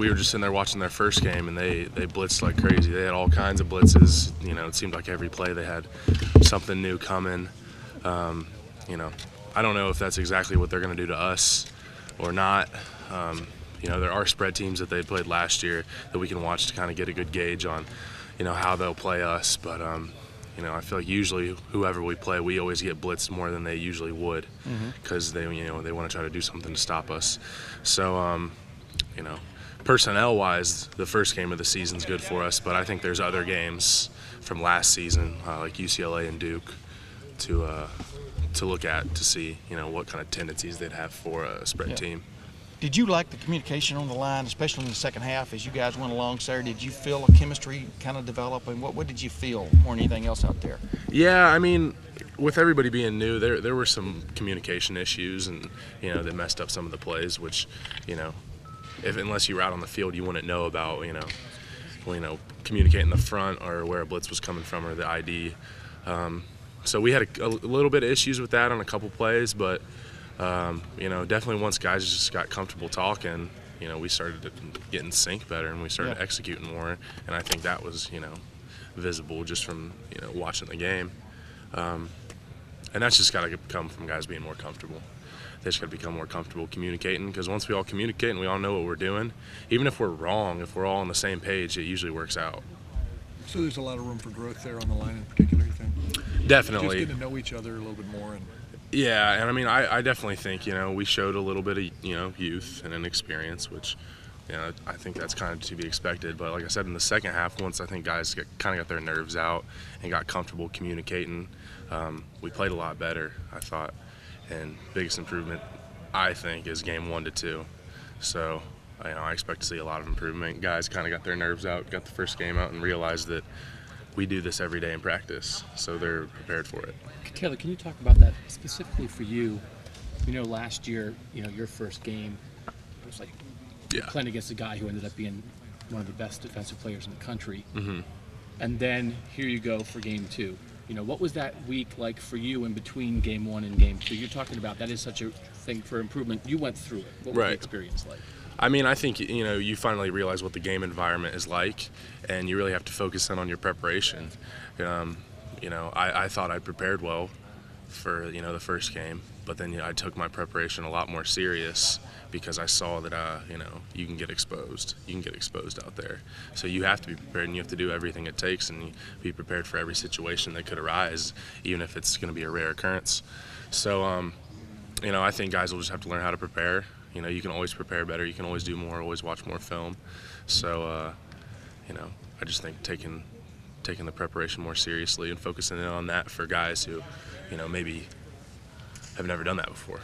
We were just sitting there watching their first game, and they they blitzed like crazy. They had all kinds of blitzes. You know, it seemed like every play they had something new coming. Um, you know, I don't know if that's exactly what they're going to do to us or not. Um, you know, there are spread teams that they played last year that we can watch to kind of get a good gauge on, you know, how they'll play us. But um, you know, I feel like usually whoever we play, we always get blitzed more than they usually would, because they, you know, they want to try to do something to stop us. So, um, you know, personnel-wise, the first game of the season's good for us, but I think there's other games from last season, uh, like UCLA and Duke, to uh, to look at to see, you know, what kind of tendencies they'd have for a spread Yeah. team. Did you like the communication on the line, especially in the second half as you guys went along, sir? Did you feel a chemistry kind of develop, and what, what did you feel more than anything else out there? Yeah, I mean, with everybody being new, there there were some communication issues, and you know, they messed up some of the plays, which, you know, if unless you were out on the field, you wouldn't know about, you know, well, you know, communicating the front or where a blitz was coming from or the ID. Um, so we had a, a little bit of issues with that on a couple plays, but um, you know, definitely once guys just got comfortable talking, you know, we started to get in sync better and we started Yeah. executing more, and I think that was, you know, visible just from you know watching the game. Um, and that's just got to come from guys being more comfortable. They just got to become more comfortable communicating because once we all communicate and we all know what we're doing, even if we're wrong, if we're all on the same page, it usually works out. So there's a lot of room for growth there on the line in particular, you think? Definitely. Just getting to know each other a little bit more and Yeah, and I mean, I, I definitely think you know we showed a little bit of you know youth and an experience, which you know I think that's kind of to be expected. But like I said, in the second half, once I think guys get, kind of got their nerves out and got comfortable communicating, um, we played a lot better. I thought, and biggest improvement I think is game one to two. So you know I expect to see a lot of improvement. Guys kind of got their nerves out, got the first game out, and realized that we do this every day in practice, so they're prepared for it. Taylor, can you talk about that specifically for you? You know, last year, you know, your first game it was like Yeah. playing against a guy who ended up being one of the best defensive players in the country. Mm-hmm. And then here you go for game two. You know, what was that week like for you in between game one and game two? You're talking about that is such a thing for improvement. You went through it. What was Right. the experience like? I mean, I think you know you finally realize what the game environment is like, and you really have to focus in on your preparation. Um, you know, I, I thought I prepared well for you know the first game, but then you know, I took my preparation a lot more serious because I saw that uh, you know you can get exposed. You can get exposed out there, so you have to be prepared and you have to do everything it takes and be prepared for every situation that could arise, even if it's going to be a rare occurrence. So. Um, you know, I think guys will just have to learn how to prepare. You know, you can always prepare better. You can always do more. Always watch more film. So, uh, you know, I just think taking taking the preparation more seriously and focusing in on that for guys who, you know, maybe have never done that before.